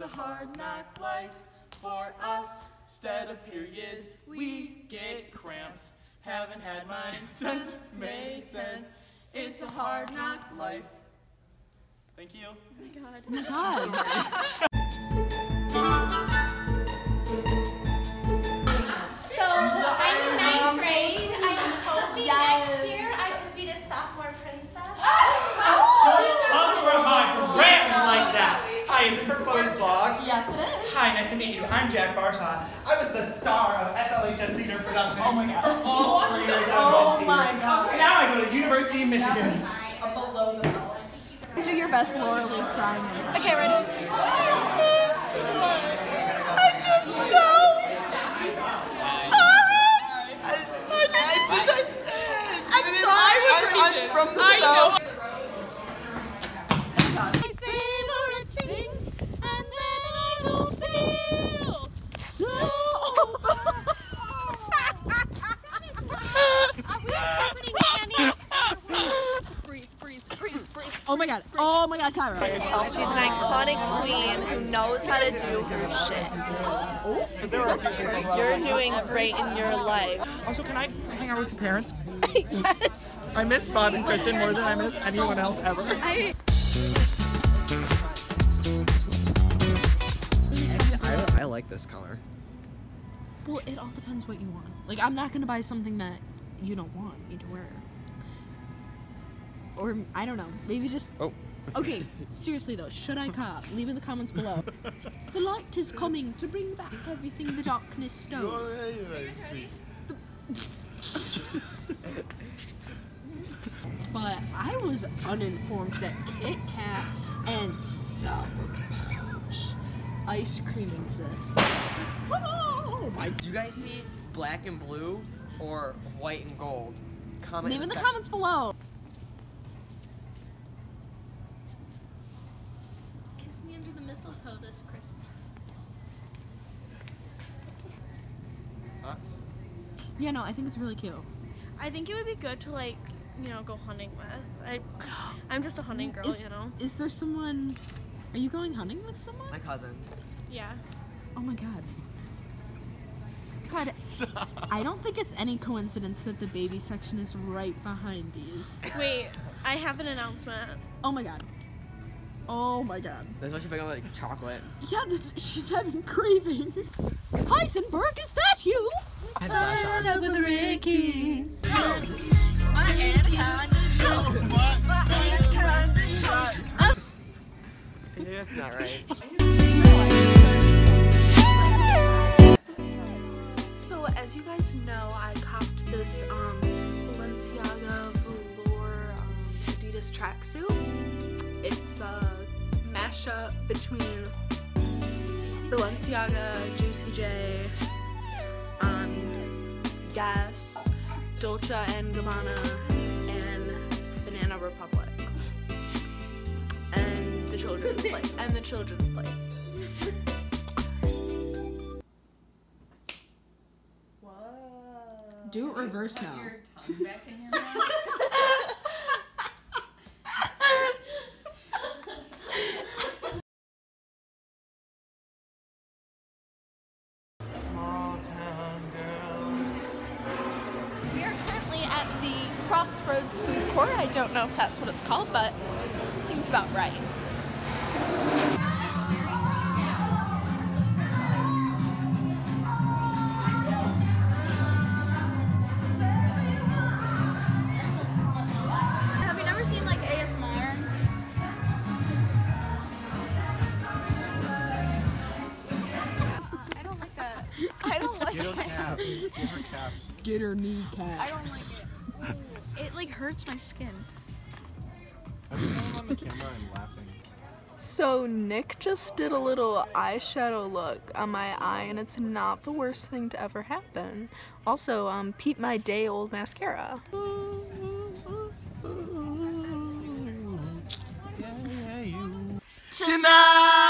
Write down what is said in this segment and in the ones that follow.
It's a hard knock life for us. Instead of periods, we get cramps. Haven't had mine since May 10. It's a hard knock life. Thank you. Oh so SLHS Productions. Oh my God. For all three years I was Oh my theater. God. Now I go to University of Michigan. A below the belt. Do your best Laura Lee crying. Okay, ready? I'm I mean, sorry. I'm, I'm from the south. My favorite things, and then I don't feel so. Oh my god. My god, Tyra. She's an iconic queen who knows how to do her shit. You're doing great in your life. Also, can I hang out with your parents? yes. I miss Bob and Kristen more than I miss anyone else ever. I, I, I like this color. Well, it all depends what you want. Like, I'm not gonna buy something that you don't want me to wear. Or I don't know. Maybe just. Oh. Okay, seriously though, should I cop? Leave in the comments below. the light is coming to bring back everything the darkness stole. but I was uninformed that Kit Kat and Sour Patch ice cream exists. Oh! I, do you guys see black and blue or white and gold? Comment Leave in the section. comments below. Kiss me under the mistletoe this Christmas. Thoughts? Yeah, no, I think it's really cute. I think it would be good to like, you know, go hunting with. I, I'm just a hunting girl, Is, you know. is there someone? Are you going hunting with someone? My cousin. Yeah. Oh my god. God, I don't think it's any coincidence that the baby section is right behind these. Wait, I have an announcement. Oh my god. Oh my god. That's why she's making like chocolate. Yeah, this, she's having cravings. Heisenberg, is that you? I had flash on. Up with Ricky. Yeah, that's not right. So as you guys know, I copped this um, Balenciaga velour um, Adidas tracksuit. It's a mashup between Balenciaga, Juicy J, um, Guess, Dolce and Gabbana, and Banana Republic, and the children's place, and the children's place. Do it reverse now. Crossroads Food Court. I don't know if that's what it's called, but seems about right. Have you never seen like ASMR? I don't like that. I don't like Get her it. Get her caps. Get her kneecap. I don't like it. Like hurts my skin. I'm telling on the camera and laughing. So Nick just did a little eyeshadow look on my eye and it's not the worst thing to ever happen. Also, um, Pete My Day Old Mascara. Tonight,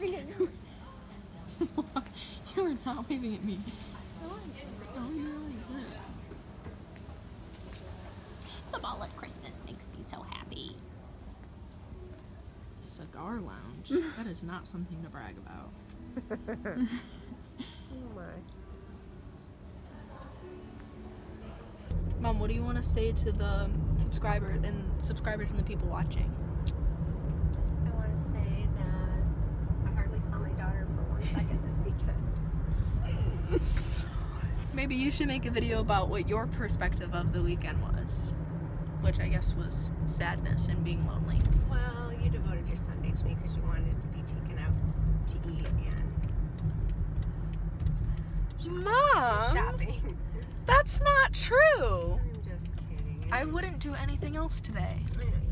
waving at you. you are not waving at me. No, oh, you're really good. The ball at Christmas makes me so happy. Cigar lounge. that is not something to brag about. Oh my. Mom, what do you want to say to the subscribers and subscribers and the people watching? I want to say that I hardly saw my daughter for one second this weekend. Maybe you should make a video about what your perspective of the weekend was, which I guess was sadness and being lonely. Well, you devoted your Sunday to me because you wanted to be taken out to eat and Mom, shopping. that's not true. I'm just kidding. I wouldn't do anything else today. I know you